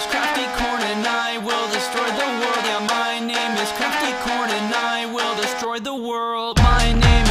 is Crafty Corn and I will destroy the world. Yeah, my name is Crafty Corn and I will destroy the world. My name is